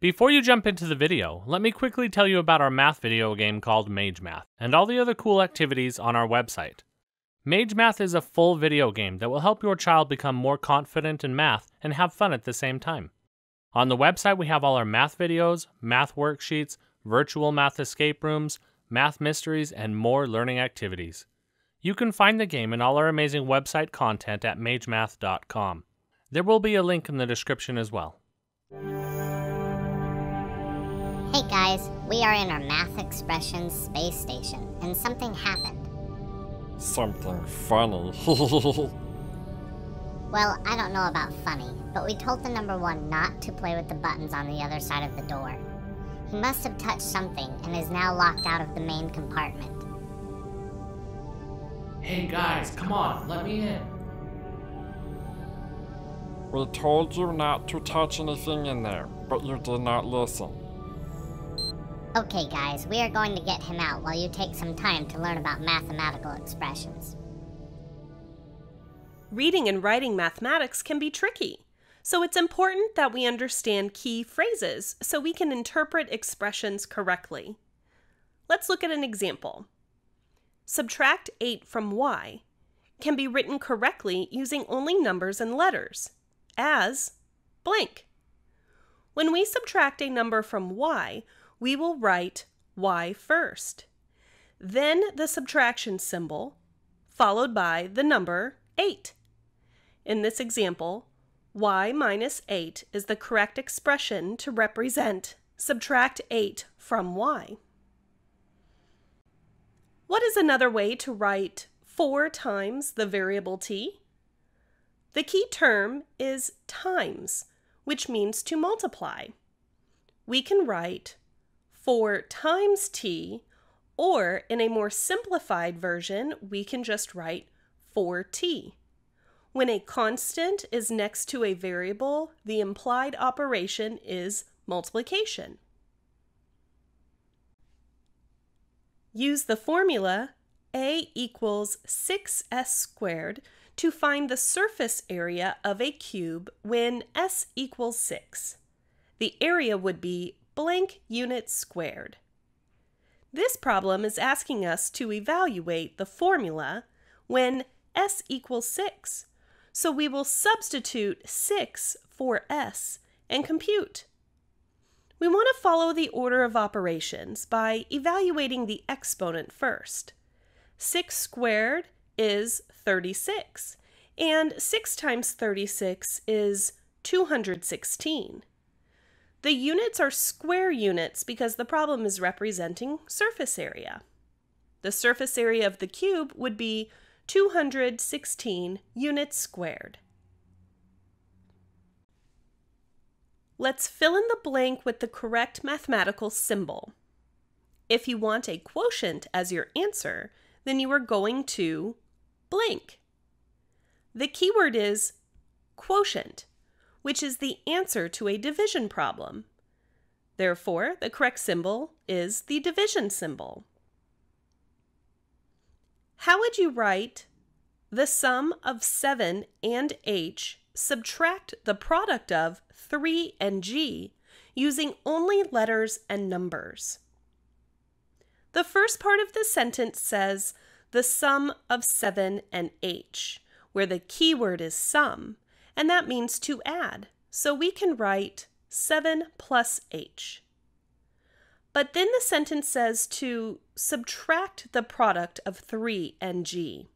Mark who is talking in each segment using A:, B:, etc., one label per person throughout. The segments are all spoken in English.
A: Before you jump into the video, let me quickly tell you about our math video game called Mage Math and all the other cool activities on our website. Mage Math is a full video game that will help your child become more confident in math and have fun at the same time. On the website, we have all our math videos, math worksheets, virtual math escape rooms, math mysteries, and more learning activities. You can find the game and all our amazing website content at magemath.com. There will be a link in the description as well.
B: Hey guys, we are in our Math Expressions space station, and something happened.
C: Something funny.
B: Well, I don't know about funny, but we told the number one not to play with the buttons on the other side of the door. He must have touched something and is now locked out of the main compartment.
A: Hey guys, come on, let me in.
C: we told you not to touch anything in there, but you did not listen.
B: Okay, guys, we are going to get him out while you take some time to learn about mathematical expressions.
D: Reading and writing mathematics can be tricky, so it's important that we understand key phrases so we can interpret expressions correctly. Let's look at an example. Subtract 8 from y can be written correctly using only numbers and letters, as blank. When we subtract a number from y, we will write y first, then the subtraction symbol, followed by the number 8. In this example, y minus 8 is the correct expression to represent subtract 8 from y. What is another way to write 4 times the variable t? The key term is times, which means to multiply. We can write 4 times t, or in a more simplified version, we can just write 4t. When a constant is next to a variable, the implied operation is multiplication. Use the formula a equals 6s squared to find the surface area of a cube when s equals 6. The area would be blank units squared. This problem is asking us to evaluate the formula when s equals 6. So we will substitute 6 for s and compute. We want to follow the order of operations by evaluating the exponent first. 6 squared is 36, and 6 times 36 is 216. The units are square units because the problem is representing surface area. The surface area of the cube would be 216 units squared. Let's fill in the blank with the correct mathematical symbol. If you want a quotient as your answer, then you are going to blank. The keyword is quotient, which is the answer to a division problem. Therefore, the correct symbol is the division symbol. How would you write the sum of 7 and h subtract the product of 3 and g using only letters and numbers? The first part of the sentence says the sum of 7 and h, where the keyword is sum, and that means to add. So we can write 7 plus h. But then the sentence says to subtract the product of 3 and g.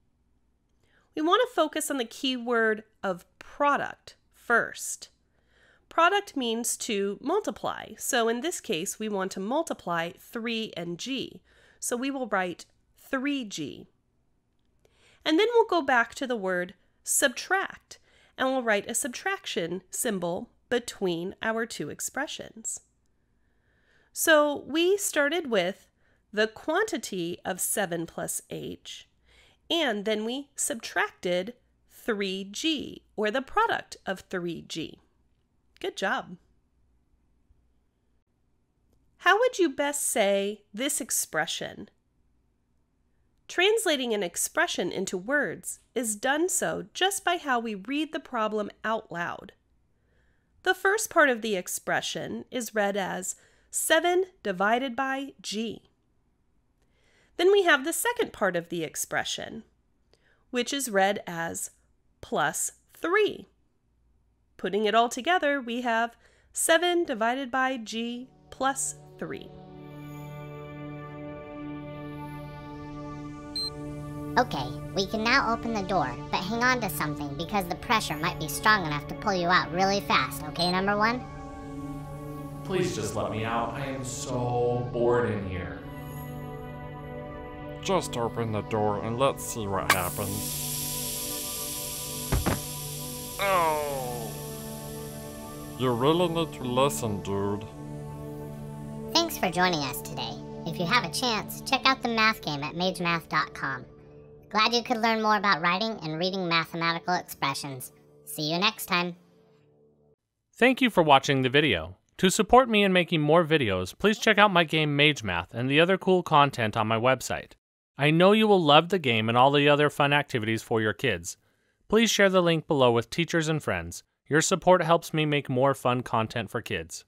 D: We want to focus on the keyword of product first. Product means to multiply, so in this case we want to multiply 3 and g, so we will write 3g. And then we'll go back to the word subtract, and we'll write a subtraction symbol between our two expressions. So we started with the quantity of 7 plus h, and then we subtracted 3g, or the product of 3g. Good job. How would you best say this expression? Translating an expression into words is done so just by how we read the problem out loud. The first part of the expression is read as 7 divided by g. Then we have the second part of the expression, which is read as plus 3. Putting it all together, we have 7 divided by g plus 3.
B: Okay, we can now open the door, but hang on to something because the pressure might be strong enough to pull you out really fast, okay, number one?
A: Please just let me out. I am so bored in here.
C: Just open the door and let's see what happens. Oh. You really need to listen, dude.
B: Thanks for joining us today. If you have a chance, check out the math game at magemath.com. Glad you could learn more about writing and reading mathematical expressions. See you next time.
A: Thank you for watching the video. To support me in making more videos, please check out my game Mage Math and the other cool content on my website. I know you will love the game and all the other fun activities for your kids. Please share the link below with teachers and friends. Your support helps me make more fun content for kids.